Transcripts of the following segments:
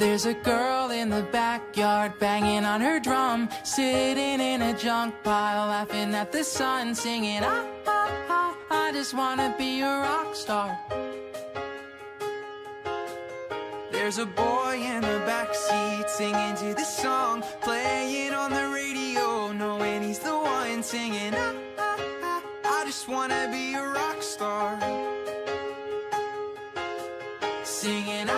There's a girl in the backyard banging on her drum, sitting in a junk pile, laughing at the sun, singing, ah, ah, ah, I just wanna be a rock star. There's a boy in the backseat singing to this song, playing on the radio, knowing he's the one singing, ah, ah, ah, I just wanna be a rock star. Singing,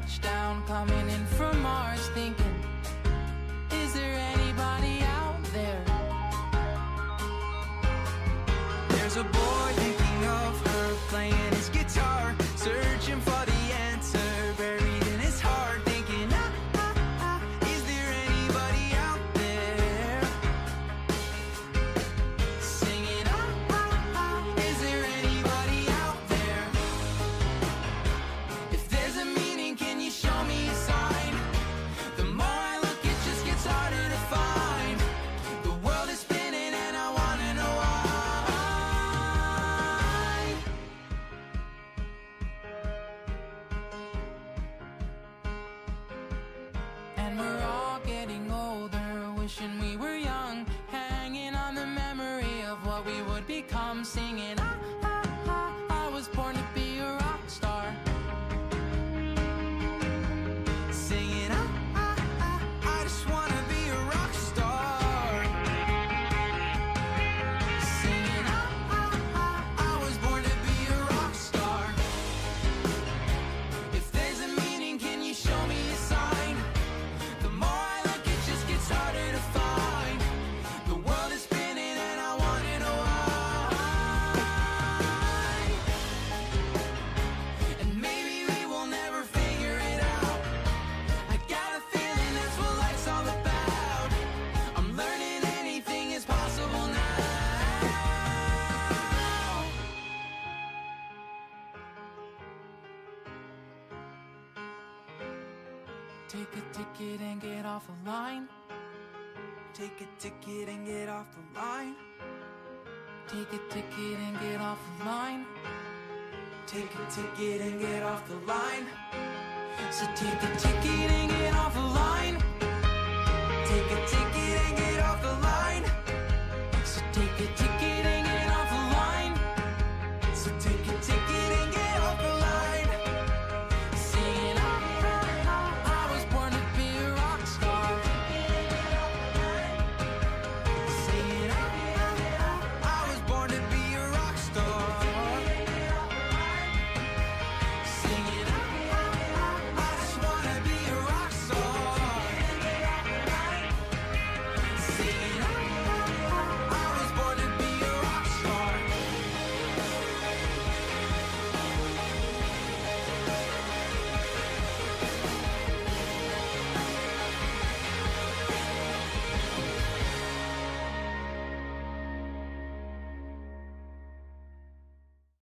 touchdown coming in from Mars, thinking, Is there anybody out there? There's a boy thinking of her playing his guitar, searching for the singing, Take a ticket and get off the line. Take a ticket and get off the line. Take a ticket and get off the line. Take a ticket and get off the line. So take a ticket and get off the line.